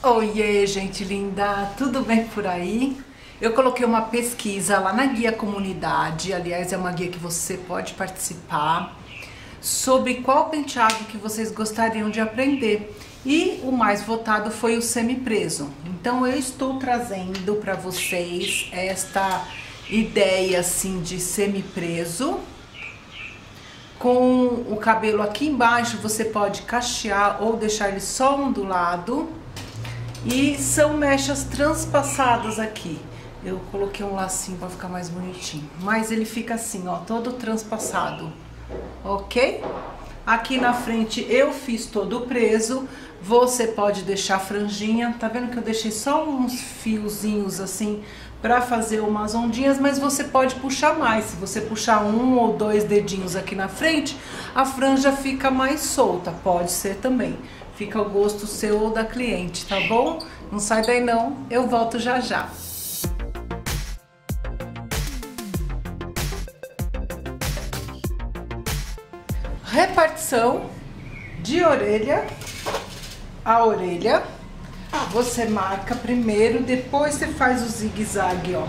Oiê, gente linda, tudo bem por aí? Eu coloquei uma pesquisa lá na guia comunidade, aliás, é uma guia que você pode participar, sobre qual penteado que vocês gostariam de aprender. E o mais votado foi o semi-preso. Então eu estou trazendo para vocês esta ideia assim de semi-preso. Com o cabelo aqui embaixo, você pode cachear ou deixar ele só ondulado. E são mechas transpassadas aqui. Eu coloquei um lacinho para ficar mais bonitinho. Mas ele fica assim, ó, todo transpassado. Ok? Aqui na frente eu fiz todo preso. Você pode deixar franjinha. Tá vendo que eu deixei só uns fiozinhos assim para fazer umas ondinhas, mas você pode puxar mais. Se você puxar um ou dois dedinhos aqui na frente, a franja fica mais solta. Pode ser também. Fica ao gosto seu ou da cliente, tá bom? Não sai daí não, eu volto já já. Repartição de orelha a orelha. Você marca primeiro, depois você faz o zigue-zague, ó.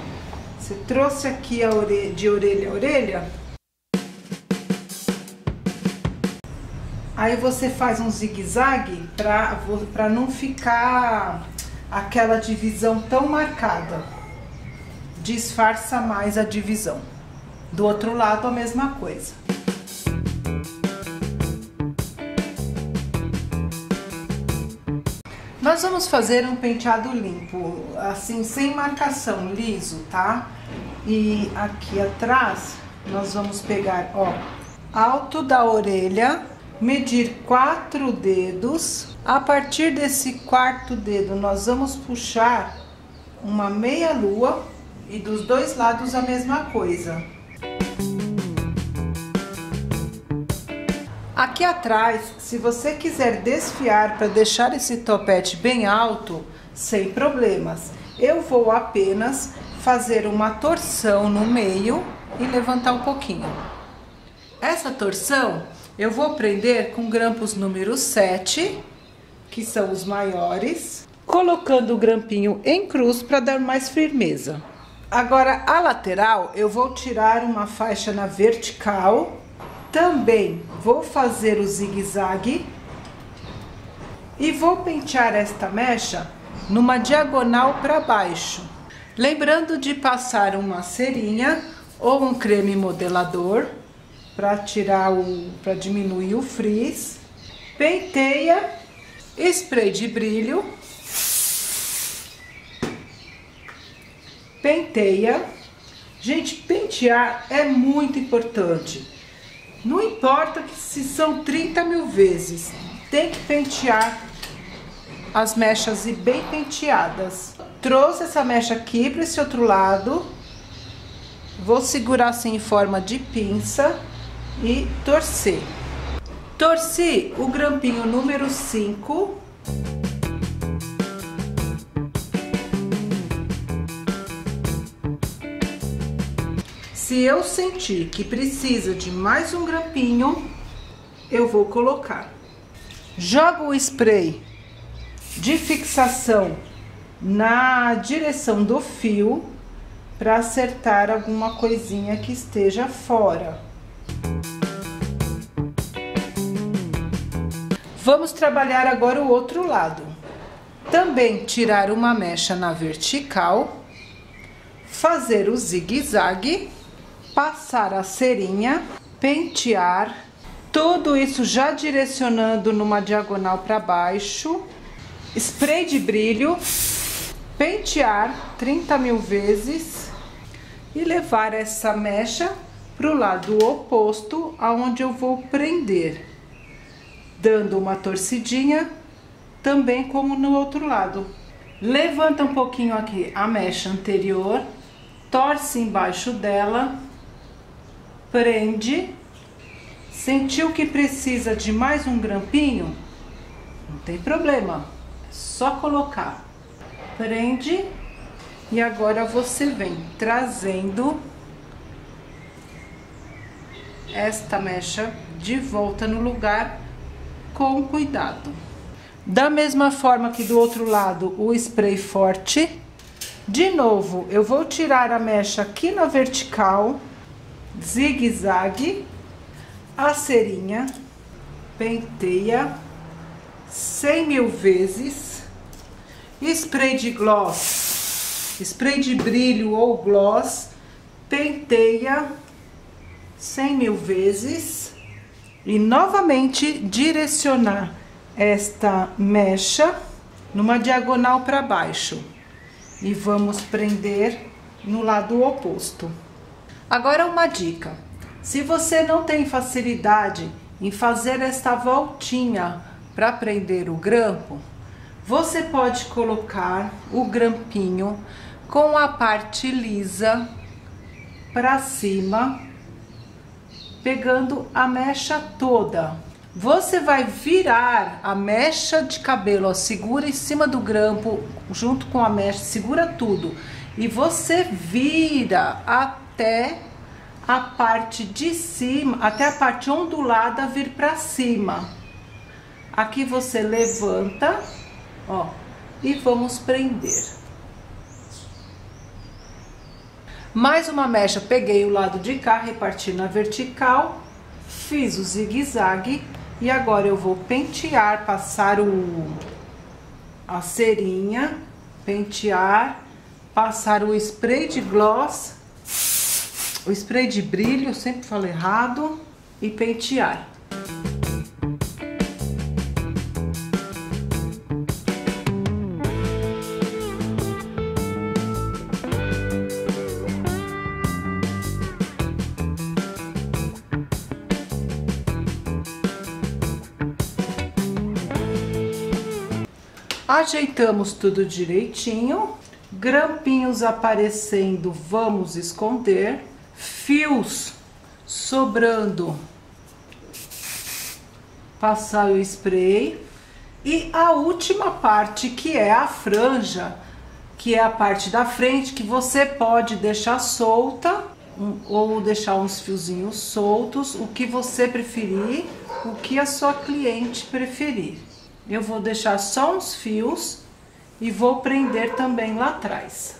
Você trouxe aqui a orelha, de orelha a orelha, Aí você faz um zigue-zague para não ficar aquela divisão tão marcada. Disfarça mais a divisão. Do outro lado a mesma coisa. Nós vamos fazer um penteado limpo, assim, sem marcação, liso, tá? E aqui atrás, nós vamos pegar, ó, alto da orelha medir quatro dedos. A partir desse quarto dedo, nós vamos puxar uma meia lua e dos dois lados a mesma coisa. Aqui atrás, se você quiser desfiar para deixar esse topete bem alto, sem problemas. Eu vou apenas fazer uma torção no meio e levantar um pouquinho. Essa torção eu vou prender com grampos número 7, que são os maiores, colocando o grampinho em cruz para dar mais firmeza. Agora, a lateral, eu vou tirar uma faixa na vertical, também vou fazer o zigue-zague e vou pentear esta mecha numa diagonal para baixo. Lembrando de passar uma cerinha ou um creme modelador para tirar o, para diminuir o frizz. Penteia, spray de brilho. Penteia. Gente, pentear é muito importante. Não importa que se são 30 mil vezes, tem que pentear as mechas e bem penteadas. Trouxe essa mecha aqui para esse outro lado. Vou segurar assim em forma de pinça e torcer. Torci o grampinho número 5. Se eu sentir que precisa de mais um grampinho, eu vou colocar. Jogo o spray de fixação na direção do fio para acertar alguma coisinha que esteja fora. Vamos trabalhar agora o outro lado. Também tirar uma mecha na vertical, fazer o zigue-zague, passar a cerinha, pentear, tudo isso já direcionando numa diagonal para baixo, spray de brilho, pentear 30 mil vezes e levar essa mecha para o lado oposto, aonde eu vou prender dando uma torcidinha, também como no outro lado. Levanta um pouquinho aqui a mecha anterior, torce embaixo dela, prende. Sentiu que precisa de mais um grampinho? Não tem problema, é só colocar. Prende e agora você vem trazendo esta mecha de volta no lugar com cuidado. Da mesma forma que do outro lado, o spray forte. De novo, eu vou tirar a mecha aqui na vertical, zigue-zague, a cerinha, penteia 100 mil vezes, spray de gloss, spray de brilho ou gloss, penteia 100 mil vezes e novamente direcionar esta mecha numa diagonal para baixo e vamos prender no lado oposto. Agora uma dica: se você não tem facilidade em fazer esta voltinha para prender o grampo, você pode colocar o grampinho com a parte lisa para cima, pegando a mecha toda. Você vai virar a mecha de cabelo, ó, segura em cima do grampo, junto com a mecha, segura tudo. E você vira até a parte de cima, até a parte ondulada vir para cima. Aqui você levanta, ó, e vamos prender. Mais uma mecha, peguei o lado de cá, reparti na vertical, fiz o zigue-zague e agora eu vou pentear, passar o a cerinha, pentear, passar o spray de gloss, o spray de brilho, sempre falo errado, e pentear. Ajeitamos tudo direitinho, grampinhos aparecendo, vamos esconder, fios sobrando, passar o spray e a última parte que é a franja, que é a parte da frente que você pode deixar solta ou deixar uns fiozinhos soltos, o que você preferir, o que a sua cliente preferir. Eu vou deixar só uns fios e vou prender também lá atrás.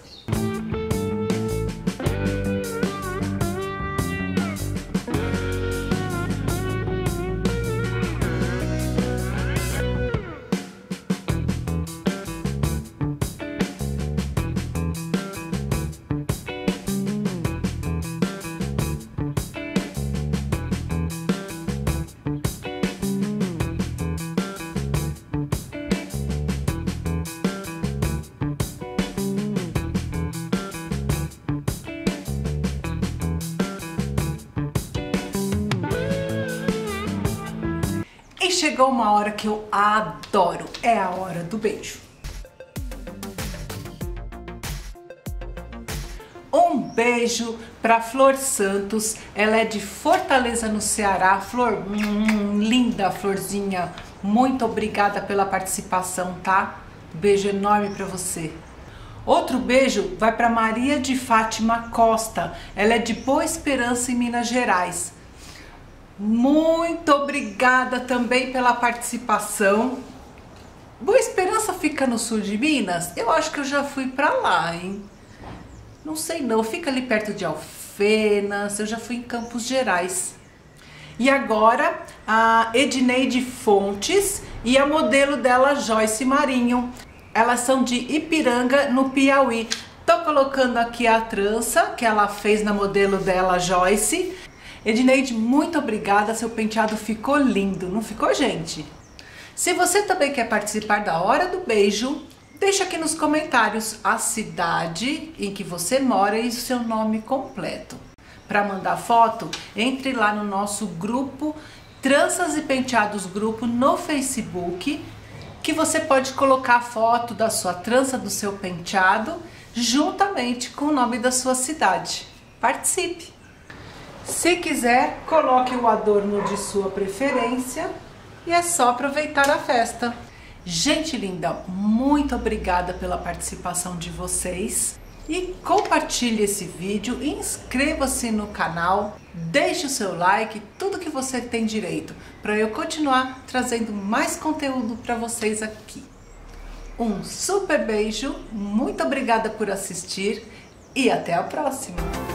Chegou uma hora que eu adoro, é a hora do beijo. Um beijo para Flor Santos, ela é de Fortaleza no Ceará. Flor, hum, linda florzinha, muito obrigada pela participação, tá? Beijo enorme para você. Outro beijo vai para Maria de Fátima Costa, ela é de Boa Esperança em Minas Gerais. Muito obrigada também pela participação. Boa Esperança fica no sul de Minas? Eu acho que eu já fui para lá, hein? Não sei não, fica ali perto de Alfenas, eu já fui em Campos Gerais. E agora a Edneide Fontes e a modelo dela Joyce Marinho. Elas são de Ipiranga, no Piauí. Tô colocando aqui a trança que ela fez na modelo dela Joyce Edneide, muito obrigada, seu penteado ficou lindo, não ficou, gente? Se você também quer participar da Hora do Beijo, deixa aqui nos comentários a cidade em que você mora e o seu nome completo. Para mandar foto, entre lá no nosso grupo Tranças e Penteados Grupo no Facebook, que você pode colocar a foto da sua trança, do seu penteado, juntamente com o nome da sua cidade. Participe! Se quiser, coloque o adorno de sua preferência e é só aproveitar a festa. Gente linda, muito obrigada pela participação de vocês. e compartilhe esse vídeo, inscreva-se no canal, deixe o seu like, tudo que você tem direito, para eu continuar trazendo mais conteúdo para vocês aqui. Um super beijo, muito obrigada por assistir e até a próxima!